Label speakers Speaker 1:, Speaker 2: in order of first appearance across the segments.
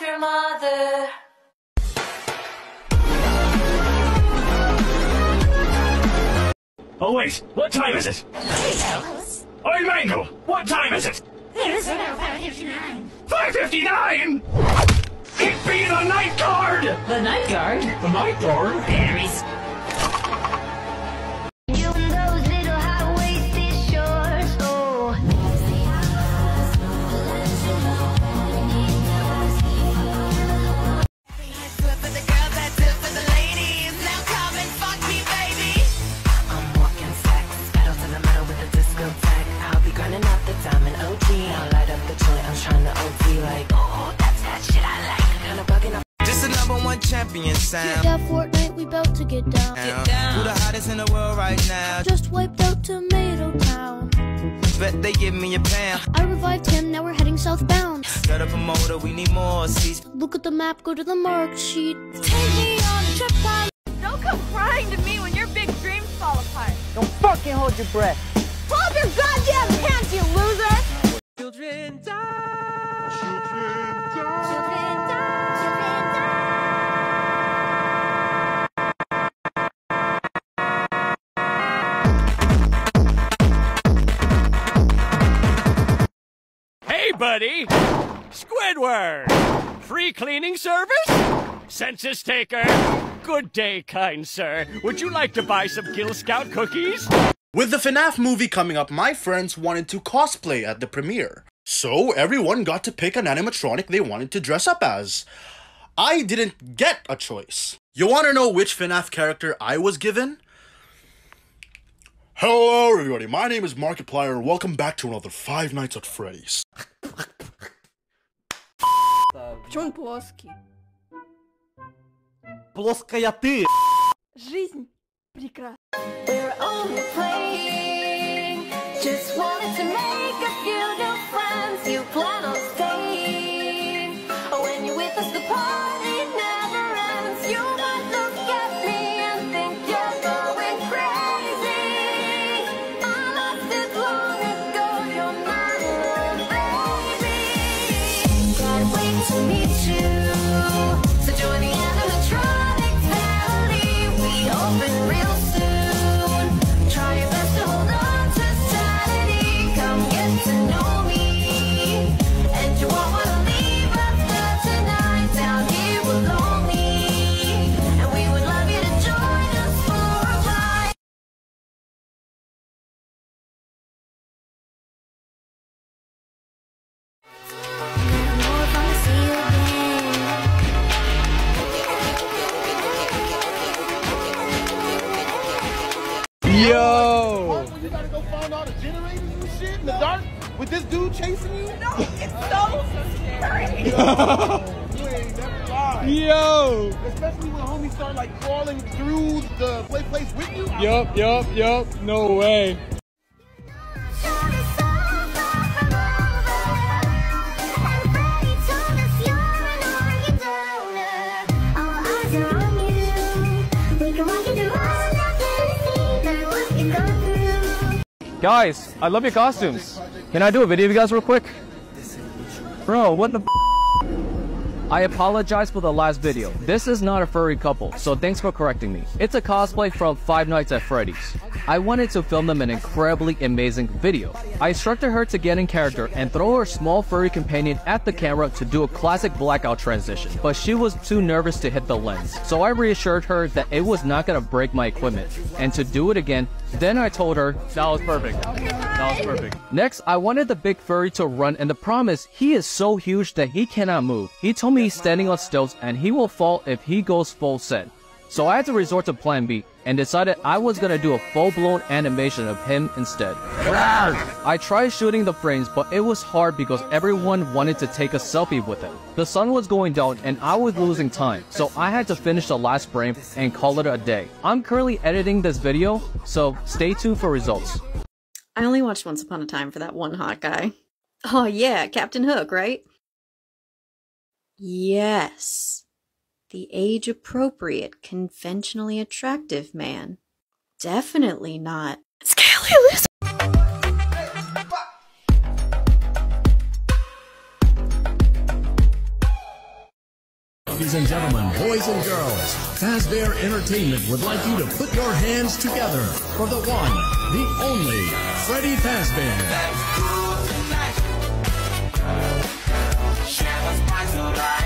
Speaker 1: off your mother.
Speaker 2: Oh wait, what time is it? Oi, Mango, what time is it?
Speaker 3: It's about 559.
Speaker 2: 5.59! It be the night guard!
Speaker 1: The night guard?
Speaker 2: The night guard?
Speaker 3: Berries.
Speaker 4: You
Speaker 5: champion sound.
Speaker 6: Yeah, Fortnite, we bout to get down.
Speaker 5: Who the hottest in the world right now?
Speaker 6: Just wiped out Tomato Town.
Speaker 5: Bet they give me a pound.
Speaker 6: I revived him, now we're heading southbound.
Speaker 5: Got up a motor, we need more seats.
Speaker 6: Look at the map, go to the mark sheet. Take me on a trip, I
Speaker 7: Don't come crying to me when your big dreams fall apart.
Speaker 8: Don't fucking hold your breath.
Speaker 7: Hold your goddamn pants, you loser!
Speaker 5: Children die.
Speaker 2: Buddy! Squidward! Free cleaning service? Census taker? Good day, kind sir. Would you like to buy some Gill Scout cookies?
Speaker 9: With the FNAF movie coming up, my friends wanted to cosplay at the premiere. So everyone got to pick an animatronic they wanted to dress up as. I didn't get a choice. You wanna know which FNAF character I was given? Hello everybody, my name is Markiplier and welcome back to another Five Nights at Freddy's.
Speaker 7: Почему он плоский?
Speaker 8: Плоская ты!
Speaker 7: Жизнь прекрасна.
Speaker 10: In the dark with this dude chasing you? No,
Speaker 7: It's so scary.
Speaker 10: you ain't never lied.
Speaker 8: Yo!
Speaker 10: Especially when homies start like crawling through the play place with you. I-
Speaker 8: Yup, yup, yup. No way. Guys, I love your costumes. Can I do a video of you guys real quick? Bro, what the I apologize for the last video. This is not a furry couple, so thanks for correcting me. It's a cosplay from Five Nights at Freddy's. I wanted to film them an incredibly amazing video. I instructed her to get in character and throw her small furry companion at the camera to do a classic blackout transition, but she was too nervous to hit the lens. So I reassured her that it was not gonna break my equipment, and to do it again, then I told her that was perfect. That was perfect. Next, I wanted the big furry to run, and the promise, he is so huge that he cannot move. He told me he's standing on stilts and he will fall if he goes full set. So I had to resort to plan B and decided I was gonna do a full-blown animation of him instead. I tried shooting the frames, but it was hard because everyone wanted to take a selfie with him. The sun was going down and I was losing time, so I had to finish the last frame and call it a day. I'm currently editing this video, so stay tuned for results.
Speaker 11: I only watched Once Upon a Time for that one hot guy. Oh, yeah, Captain Hook, right? Yes. The age appropriate, conventionally attractive man. Definitely not. Scaly Lizard!
Speaker 12: Ladies and gentlemen, boys and girls, Fazbear Entertainment would like you to put your hands together for the one, the only, Freddy Fazbear.
Speaker 13: It's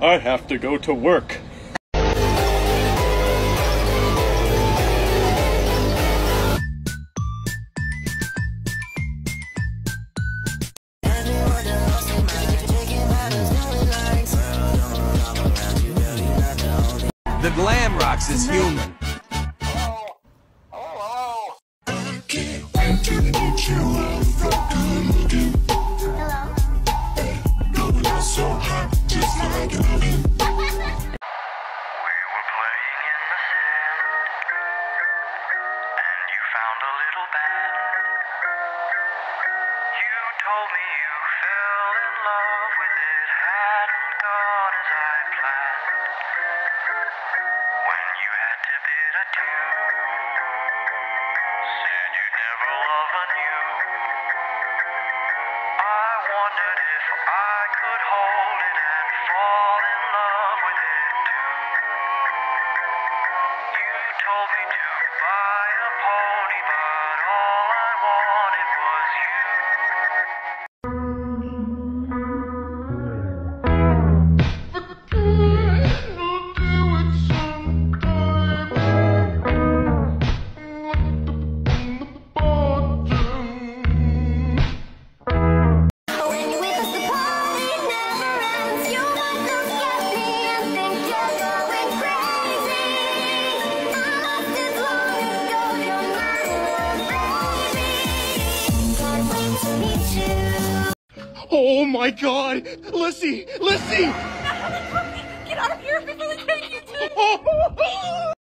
Speaker 5: I have to go to work.
Speaker 14: The glam rocks is human. a little.
Speaker 13: You told me you Oh my god! Lissy! Lissy!
Speaker 15: Get out of here before they take you to...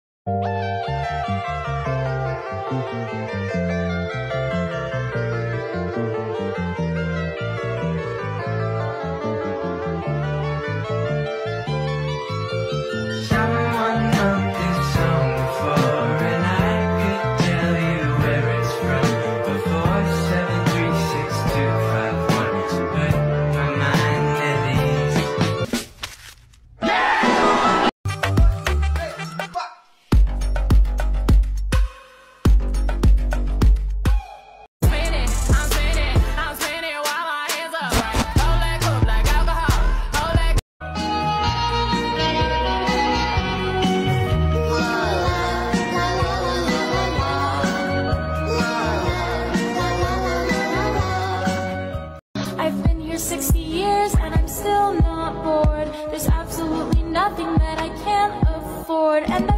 Speaker 16: There's absolutely nothing that I can't afford. And